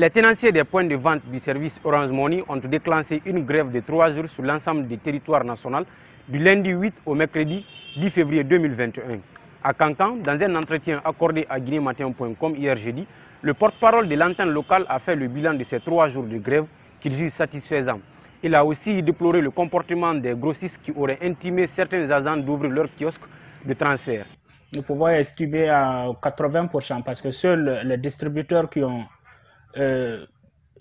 Les tenanciers des points de vente du service Orange Money ont déclenché une grève de trois jours sur l'ensemble du territoire national du lundi 8 au mercredi 10 février 2021. À Cancan, dans un entretien accordé à guinématin.com hier jeudi, le porte-parole de l'antenne locale a fait le bilan de ces trois jours de grève qu'il juge satisfaisant. Il a aussi déploré le comportement des grossistes qui auraient intimé certains agents d'ouvrir leurs kiosques de transfert. Nous pouvons estimer à 80% parce que seuls les distributeurs qui ont euh,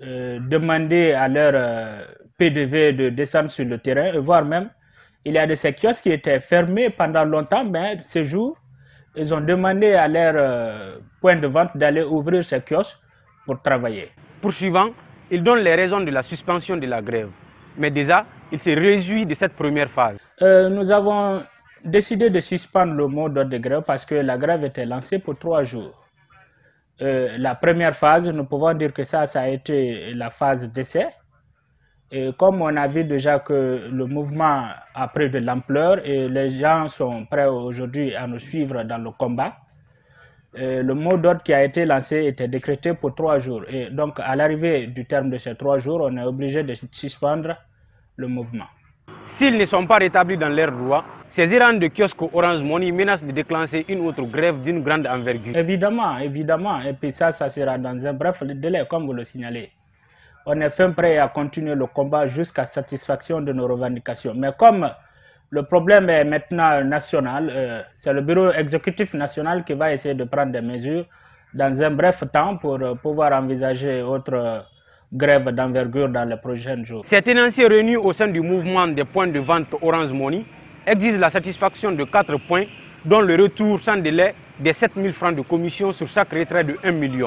euh, demandé à leur euh, PDV de descendre sur le terrain, voire même, il y a de ces kiosques qui étaient fermés pendant longtemps, mais ce jour, ils ont demandé à leur point de vente d'aller ouvrir ces kiosques pour travailler. Poursuivant, il donne les raisons de la suspension de la grève. Mais déjà, il se réjouit de cette première phase. nous avons décidé de suspendre le mot d'ordre de grève parce que la grève était lancée pour trois jours. Euh, la première phase, nous pouvons dire que ça, ça a été la phase d'essai. Et comme on a vu déjà que le mouvement a pris de l'ampleur et les gens sont prêts aujourd'hui à nous suivre dans le combat, euh, le mot d'ordre qui a été lancé était décrété pour trois jours. Et donc, à l'arrivée du terme de ces trois jours, on est obligé de suspendre le mouvement. S'ils ne sont pas rétablis dans leurs droits, ces errants de kiosques Orange Money menacent de déclencher une autre grève d'une grande envergure. Évidemment, évidemment. Et puis ça, ça sera dans un bref délai, comme vous le signalez. On est fin prêt à continuer le combat jusqu'à satisfaction de nos revendications. Mais comme le problème est maintenant national, euh, c'est le bureau exécutif national qui va essayer de prendre des mesures dans un bref temps pour euh, pouvoir envisager autre grève d'envergure dans les prochains jours. Ces tenanciers réunis au sein du mouvement des points de vente Orange Money exigent la satisfaction de quatre points, dont le retour sans délai des 7 000 francs de commission sur chaque retrait de 1 million.